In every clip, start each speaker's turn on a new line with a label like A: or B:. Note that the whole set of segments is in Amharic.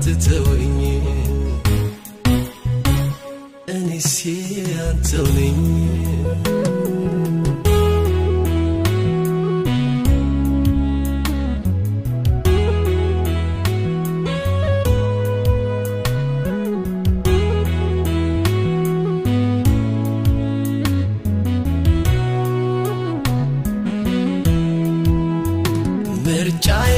A: تتويني أنسيان تونيني مرجعي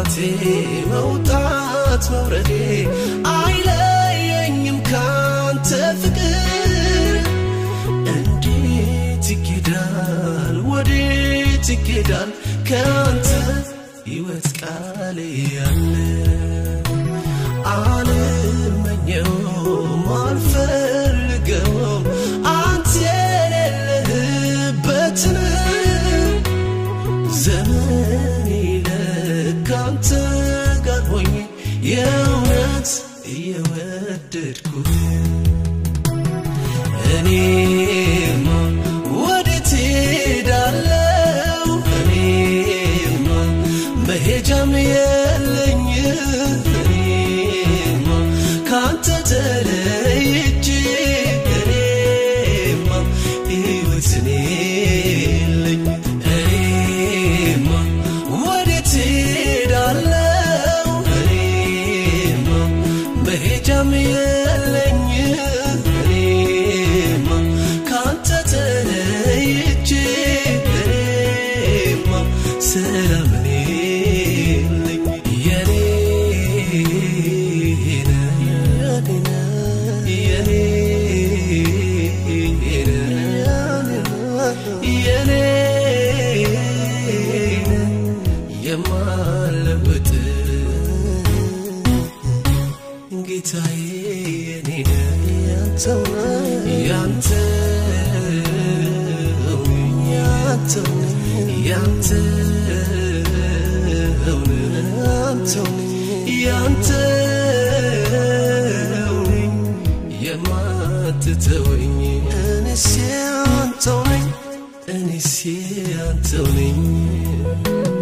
A: ስማጣቴ መውጣት መውረዴ አይለየኝም ካንተ ፍቅር። እንዴት ይኬዳል ወዴት ይኬዳል ከአንተ ሕይወት ቃል ያለ? አልመኘውም አልፈልገውም የእውነት እየወደድኩህ እኔማ ወዴት ሄዳለው እኔማ መሄጃም የለኝ Tony, and he's here, Tony.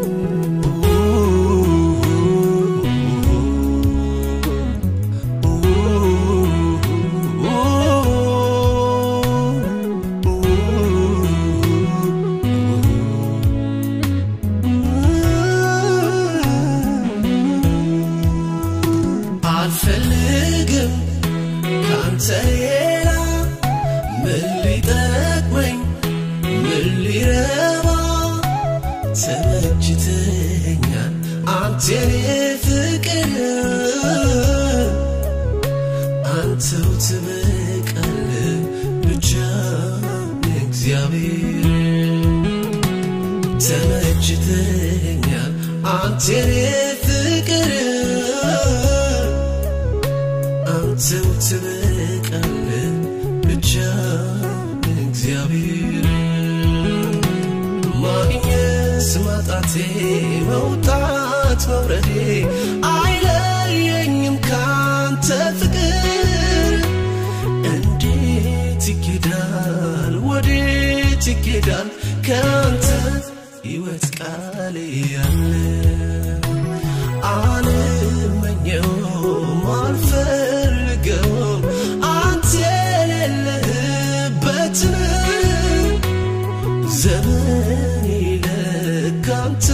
A: እግዚአብሔር ተመችተኛል የኔ ፍቅር አንተው ትበቃለ ብቻ እግዚአብሔር ማግኘት ማጣቴ መውጣት መውረዴ ያለ አልመኘውም አልፈልገውም አንተ የሌለህበትን ዘመን ለካንተ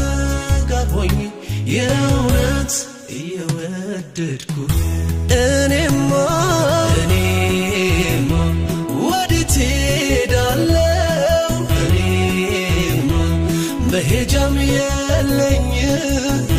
A: ጋር ሆኜ የእውነት እየወደድኩ እኔማ እኔማ ወዴት መሄጃም የለኝ እኔማ